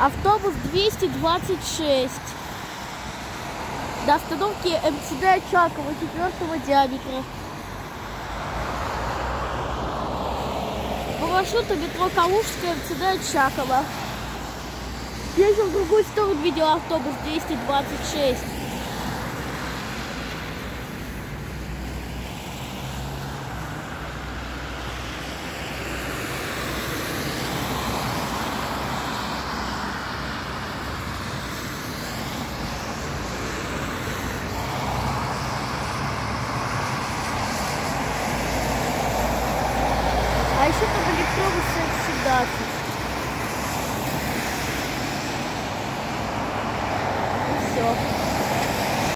Автобус 226 до остановки МЦД Чакова 4 диаметра. По маршруту метро Калужская МЦД Чакова. Езжу в другую сторону видеоавтобус 226. защита Галифровуса всегда отличная. И ну все.